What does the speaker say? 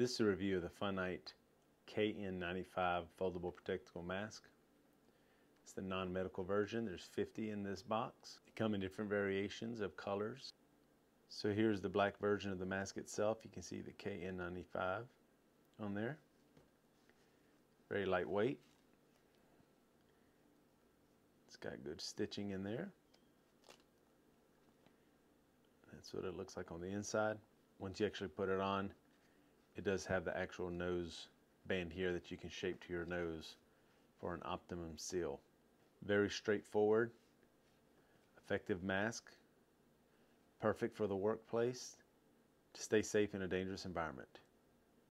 This is a review of the Funight KN95 foldable protectable mask. It's the non-medical version. There's 50 in this box. They come in different variations of colors. So here's the black version of the mask itself. You can see the KN95 on there. Very lightweight. It's got good stitching in there. That's what it looks like on the inside. Once you actually put it on, it does have the actual nose band here that you can shape to your nose for an optimum seal. Very straightforward, effective mask, perfect for the workplace to stay safe in a dangerous environment.